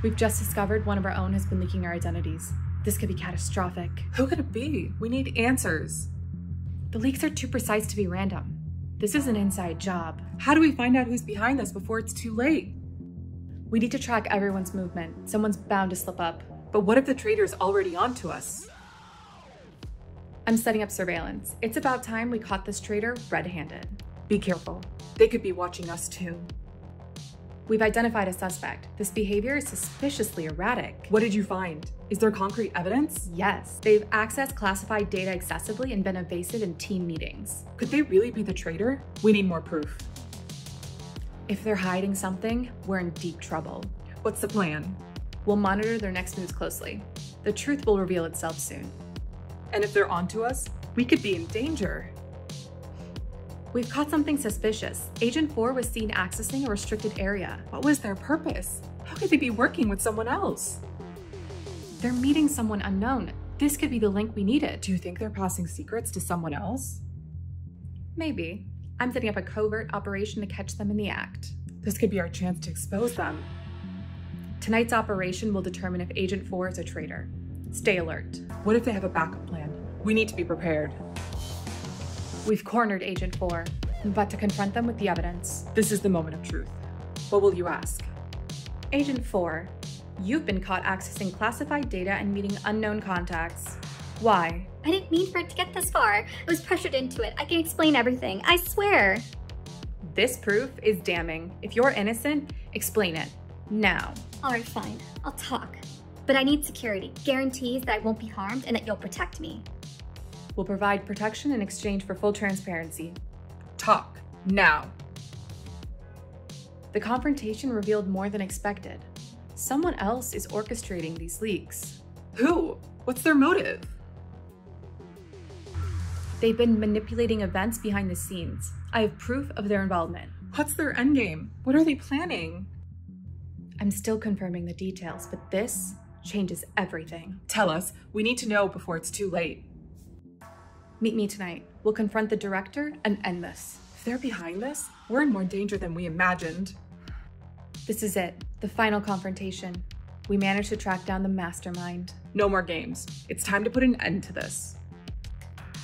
We've just discovered one of our own has been leaking our identities. This could be catastrophic. Who could it be? We need answers. The leaks are too precise to be random. This is an inside job. How do we find out who's behind this before it's too late? We need to track everyone's movement. Someone's bound to slip up. But what if the traitor's already onto us? I'm setting up surveillance. It's about time we caught this traitor red-handed. Be careful. They could be watching us too. We've identified a suspect. This behavior is suspiciously erratic. What did you find? Is there concrete evidence? Yes, they've accessed classified data excessively and been evasive in team meetings. Could they really be the traitor? We need more proof. If they're hiding something, we're in deep trouble. What's the plan? We'll monitor their next moves closely. The truth will reveal itself soon. And if they're onto us, we could be in danger. We've caught something suspicious. Agent 4 was seen accessing a restricted area. What was their purpose? How could they be working with someone else? They're meeting someone unknown. This could be the link we needed. Do you think they're passing secrets to someone else? Maybe. I'm setting up a covert operation to catch them in the act. This could be our chance to expose them. Tonight's operation will determine if Agent 4 is a traitor. Stay alert. What if they have a backup plan? We need to be prepared. We've cornered Agent 4, but to confront them with the evidence. This is the moment of truth. What will you ask? Agent 4, you've been caught accessing classified data and meeting unknown contacts. Why? I didn't mean for it to get this far. I was pressured into it. I can explain everything. I swear. This proof is damning. If you're innocent, explain it. Now. Alright, fine. I'll talk. But I need security. Guarantees that I won't be harmed and that you'll protect me. We'll provide protection in exchange for full transparency. Talk. Now. The confrontation revealed more than expected. Someone else is orchestrating these leaks. Who? What's their motive? They've been manipulating events behind the scenes. I have proof of their involvement. What's their endgame? What are they planning? I'm still confirming the details, but this changes everything. Tell us. We need to know before it's too late. Meet me tonight. We'll confront the director and end this. If they're behind this, we're in more danger than we imagined. This is it, the final confrontation. We managed to track down the mastermind. No more games. It's time to put an end to this.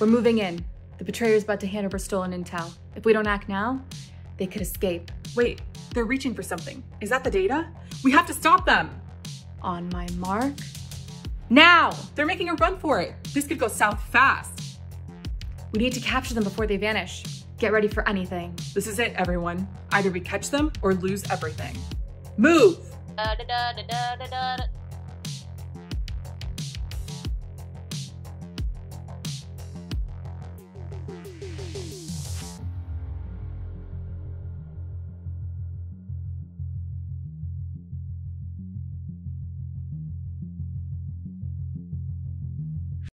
We're moving in. The betrayer's about to hand over stolen intel. If we don't act now, they could escape. Wait, they're reaching for something. Is that the data? We have to stop them! On my mark. Now! They're making a run for it. This could go south fast. We need to capture them before they vanish. Get ready for anything. This is it, everyone. Either we catch them or lose everything. Move! Da, da, da, da, da, da, da.